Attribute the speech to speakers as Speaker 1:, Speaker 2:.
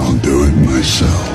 Speaker 1: I'll do it myself.